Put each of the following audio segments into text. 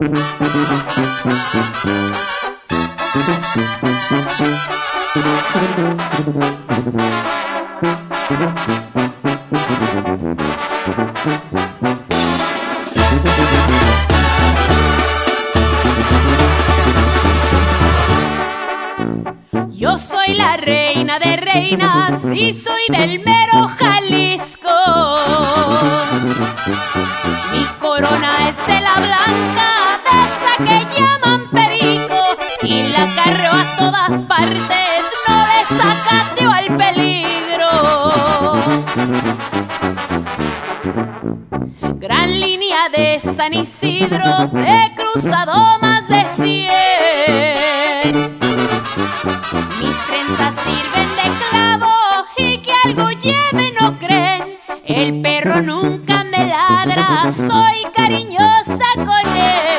Yo soy la reina de reinas y soy del mero Jalisco. Llaman perico, y la carro a todas partes, no le sacateo al peligro. Gran línea de San Isidro, he cruzado más de cien. Mis trenzas sirven de clavo y que algo lleve no creen. El perro nunca me ladra, soy cariñosa con él.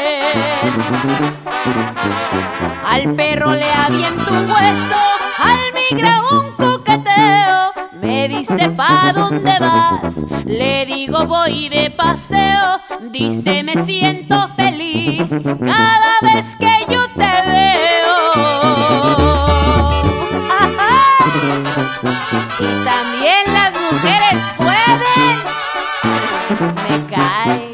Al perro le aviento un hueso, al migra un coqueteo. Me dice pa dónde vas, le digo voy de paseo. Dice me siento feliz cada vez que yo te veo. Y también las mujeres pueden. Me cae.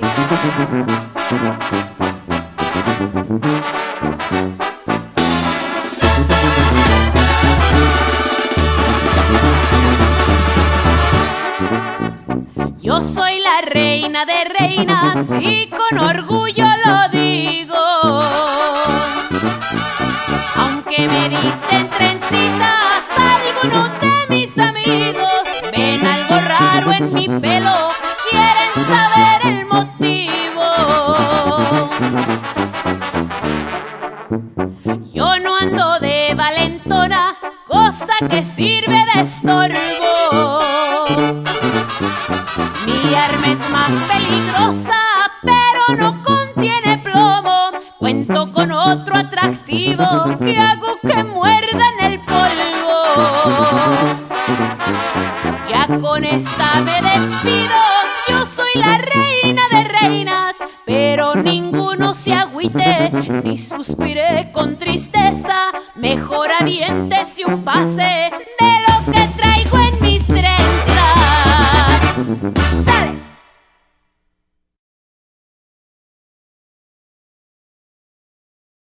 Yo soy la reina de reinas y con orgullo lo digo. Aunque me dicen trencitas algunos de mis amigos, ven algo raro en mi pelo, quieren saber el motivo. Cosa que sirve de estorbo. Mi arma es más peligrosa, pero no contiene plomo. Cuento con otro atractivo que hago que muerdan el polvo. Ya con esta me despido, yo soy la reina de reinas, ni suspire con tristeza. Mejor aviéntese un pase